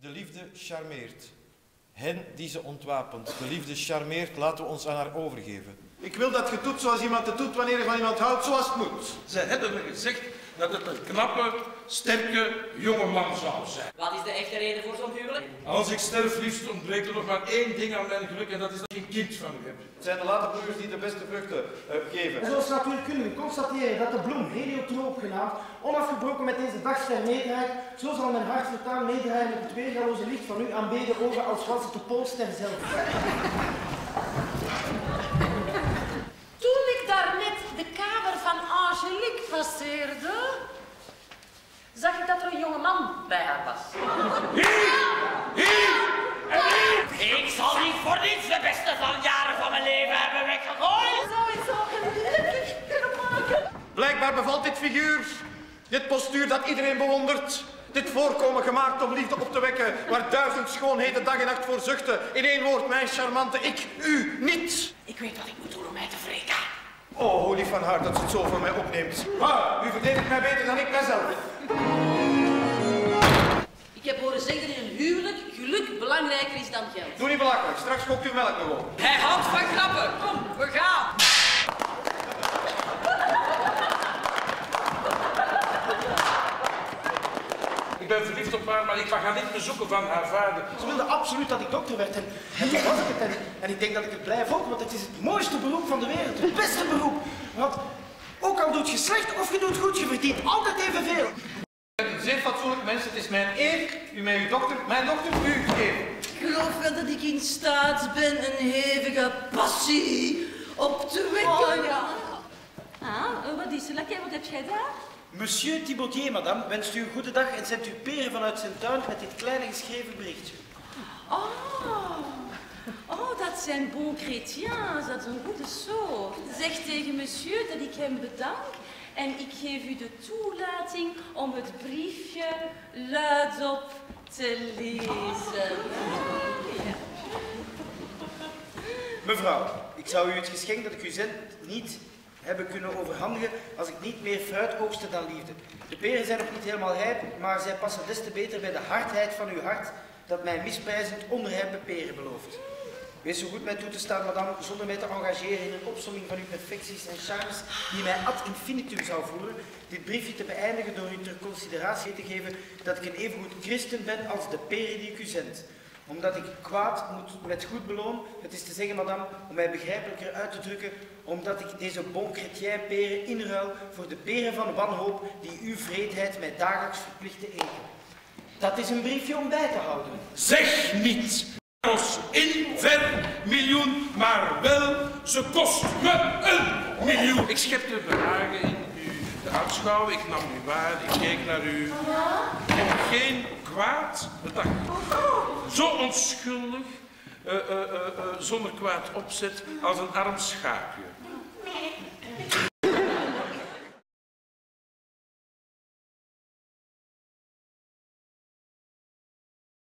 De liefde charmeert. Hen die ze ontwapent. De liefde charmeert, laten we ons aan haar overgeven. Ik wil dat je doet zoals iemand het doet wanneer je van iemand houdt, zoals het moet. Ze hebben me gezegd dat het een knappe, sterke jonge man zou zijn. Wat is de echte reden voor zo'n huwelijk? Als ik sterf, liefst ontbreekt er nog maar één ding aan mijn geluk en dat is dat ik een kind van u heb. Het zijn de late bloeiers die de beste vruchten uh, geven. Zoals natuurkundigen constateren dat de bloem heliotroop genaamd onafgebroken met deze dagster meedraait, zo zal mijn hart voortaan meedraaien met het weergaloze licht van uw aanbeden ogen als was het de poolster zelf. Toen ik daarnet de kamer van Angelique passeerde, zag ik dat er een jonge man bij haar was. Hier! Hier! En hier! Ik zal niet voor niets de beste van jaren van mijn leven hebben weggegooid. Zou het zo gelukkig kunnen maken? Blijkbaar bevalt dit figuur, dit postuur dat iedereen bewondert. Dit voorkomen gemaakt om liefde op te wekken, waar duizend schoonheden dag en nacht voor zuchten. In één woord, mijn charmante, ik, u, niet. Ik weet wat ik moet doen om mij te wreken. Oh, hoe lief van haar dat ze het zo voor mij opneemt. Maar, u verdedigt mij beter dan ik mijzelf. Ik heb horen zeggen dat in een huwelijk geluk belangrijker is dan geld. Doe niet belachelijk, straks kookt uw melk nog op. Hij houdt van grappen. Kom, we gaan. Ik ben verliefd op haar, maar ik ga niet bezoeken van haar vader. Ze wilde absoluut dat ik dokter werd en, en toen was ik het. En, en ik denk dat ik het blijf ook, want het is het mooiste beroep van de wereld. Het beste beroep. Want ook al doet je slecht of je doet goed, je verdient altijd evenveel. Fatsoenlijk mens, het is mijn eer u mij uw dokter, mijn dokter, u te geven. Ik geloof wel dat ik in staat ben een hevige passie op te wekken. Oh ja. Ah, wat is er? Lekker, wat heb jij daar? Monsieur Thibautier, madame, wenst u een goede dag en zendt u peren vanuit zijn tuin met dit kleine geschreven berichtje. Oh, oh dat zijn bon chrétiens, dat is een goede soort. Zeg tegen monsieur dat ik hem bedank en ik geef u de toelating om het briefje luidop te lezen. Mevrouw, ik zou u het geschenk dat ik u zend niet hebben kunnen overhandigen als ik niet meer fruit oogste dan liefde. De peren zijn nog niet helemaal rijp, maar zij passen des te beter bij de hardheid van uw hart dat mij misprijzend onrijpe peren belooft. Wees zo goed mij toe te staan, madame, zonder mij te engageren in een opsomming van uw perfecties en charmes die mij ad infinitum zou voelen, dit briefje te beëindigen door u ter consideratie te geven dat ik een evengoed christen ben als de peren die ik u zend omdat ik kwaad moet met goed beloon, het is te zeggen, madame, om mij begrijpelijker uit te drukken, omdat ik deze bon chrétien peren inruil voor de peren van wanhoop die uw vreedheid mij dagelijks verplicht te eten. Dat is een briefje om bij te houden. Zeg niet, in ver miljoen, maar wel, ze kost me een miljoen. Ik schepte behagen in u te aanschouwen, ik nam u waar, ik keek naar u. Heb geen kwaad bedacht. Zo onschuldig, eh, eh, eh, zonder kwaad opzet als een arm schaapje.